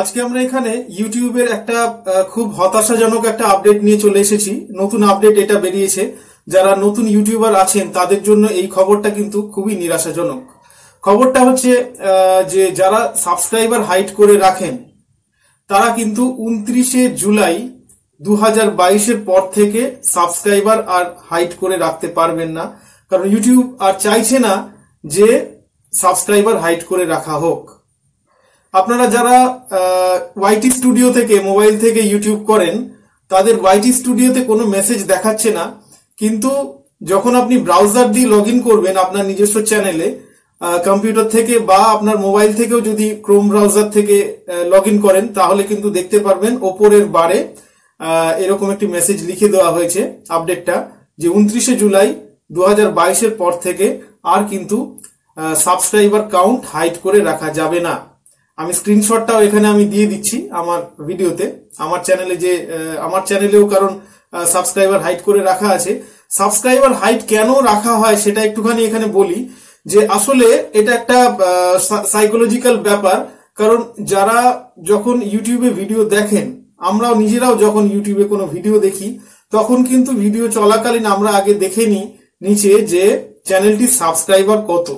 আজকে আমরা এখানে ইউটিউবের একটা খুব হতাশাজনক একটা আপডেট নিয়ে চলে এসেছি। নতুন আপডেট এটা বেরিয়েছে। যারা নতুন ইউটিউবার আছেন, তাদের জন্য এই খবরটা কিন্তু খুবই নিরাশাজনক। খবরটা হচ্ছে যে যারা সাবস্ক্রাইবার হাইট করে রাখেন, তারা কিন্তু উনত্রিশে জুলাই দু হাজার বাইশের পর থেকে সাবস্ক্রাইবার আর হাইট করে রাখতে পারবেন না। কারণ ইউটিউব আর চাইছে না যে সাবস্ক্রাইবার হাইট করে রাখা হোক। আপনারা যারা ওয়াইটি স্টুডিও থেকে মোবাইল থেকে ইউটিউব করেন, তাদের ওয়াইটি স্টুডিওতে কোনো মেসেজ দেখাচ্ছে না। কিন্তু যখন আপনি ব্রাউজার দিয়ে লগ করবেন আপনার নিজস্ব চ্যানেলে কম্পিউটার থেকে বা আপনার মোবাইল থেকেও যদি ক্রোম ব্রাউজার থেকে লগ করেন, তাহলে কিন্তু দেখতে পারবেন ওপরের বারে এরকম একটি মেসেজ লিখে দেওয়া হয়েছে আপডেটটা যে উনত্রিশে জুলাই দু হাজার পর থেকে আর কিন্তু সাবস্ক্রাইবার কাউন্ট হাইড করে রাখা যাবে না। আমি স্ক্রিনশটটাও এখানে আমি দিয়ে দিচ্ছি আমার ভিডিওতে আমার চ্যানেলে যে আমার চ্যানেলেও কারণ সাবস্ক্রাইবার হাইট করে রাখা আছে। সাবস্ক্রাইবার হাইট কেন রাখা হয় সেটা একটুখানি এখানে বলি যে, আসলে এটা একটা সাইকোলজিক্যাল ব্যাপার। কারণ যারা যখন ইউটিউবে ভিডিও দেখেন, আমরাও নিজেরাও যখন ইউটিউবে কোনো ভিডিও দেখি, তখন কিন্তু ভিডিও চলাকালীন আমরা আগে দেখে নিই নিচে যে চ্যানেলটির সাবস্ক্রাইবার কত।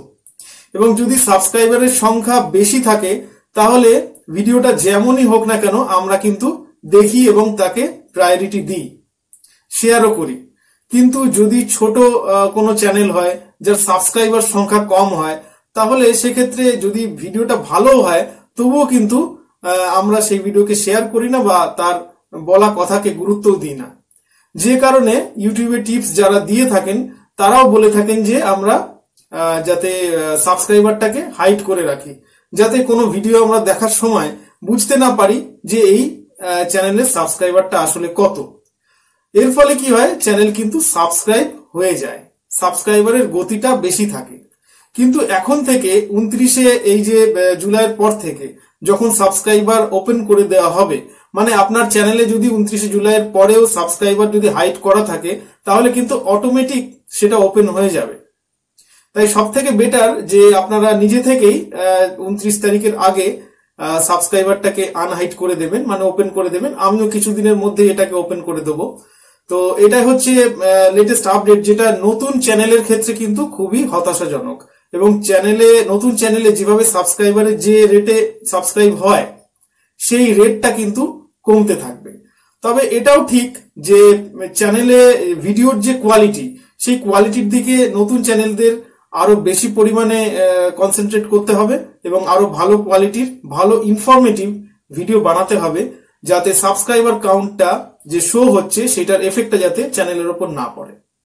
এবং যদি সাবস্ক্রাইবারের সংখ্যা বেশি থাকে তাহলে ভিডিওটা যেমনই হোক না কেন, আমরা কিন্তু দেখি এবং তাকে প্রায়োরিটি দিই। শেয়ারও করি। কিন্তু যদি ছোট কোনো চ্যানেল হয়, যার সাবস্ক্রাইবার সংখ্যা কম হয়, তাহলে সেক্ষেত্রে যদি ভিডিওটা ভালো হয়, তবুও কিন্তু আমরা সেই ভিডিওকে শেয়ার করি না বা তার বলা কথাকে গুরুত্বও দিই না। যে কারণে ইউটিউবে টিপস যারা দিয়ে থাকেন, তারাও বলে থাকেন যে আমরা যাতে সাবস্ক্রাইবারটাকে হাইট করে রাখি। যাতে কোনো ভিডিও আমরা দেখার সময় বুঝতে না পারি যে এই চ্যানেলের সাবস্ক্রাইবারটা আসলে কত। এর ফলে কি হয় চ্যানেল কিন্তু সাবস্ক্রাইব হয়ে যায়। সাবস্ক্রাইবারের গতিটা বেশি থাকে। কিন্তু এখন থেকে উনত্রিশে এই যে জুলাইয়ের পর থেকে যখন সাবস্ক্রাইবার ওপেন করে দেওয়া হবে মানে আপনার চ্যানেলে যদি উনত্রিশে জুলাইয়ের পরেও সাবস্ক্রাইবার যদি হাইট করা থাকে, তাহলে কিন্তু অটোমেটিক সেটা ওপেন হয়ে যাবে। তাই সব থেকে বেটার যে আপনারা নিজে থেকেই উনত্রিশ তারিখের আগে সাবস্ক্রাইবারটাকে আনহাইট করে দেবেন মানে ওপেন করে দেবেন। আমিও কিছুদিনের মধ্যে এটাকে ওপেন করে দেবো। তো এটাই হচ্ছে লেটেস্ট আপডেট যেটা নতুন চ্যানেলের ক্ষেত্রে কিন্তু খুবই হতাশাজনক। এবং চ্যানেলে নতুন চ্যানেলে যেভাবে সাবস্ক্রাইবারের যে রেটে সাবস্ক্রাইব হয়, সেই রেটটা কিন্তু কমতে থাকবে। তবে এটাও ঠিক যে চ্যানেলে ভিডিওর যে কোয়ালিটি সেই কোয়ালিটির দিকে নতুন চ্যানেলদের আরও বেশি পরিমাণে কনসেন্ট্রেট করতে হবে এবং আরও ভালো কোয়ালিটির ভালো ইনফরমেটিভ ভিডিও বানাতে হবে যাতে সাবস্ক্রাইবার কাউন্টটা যে শো হচ্ছে, সেটার এফেক্টটা যাতে চ্যানেলের ওপর না পড়ে।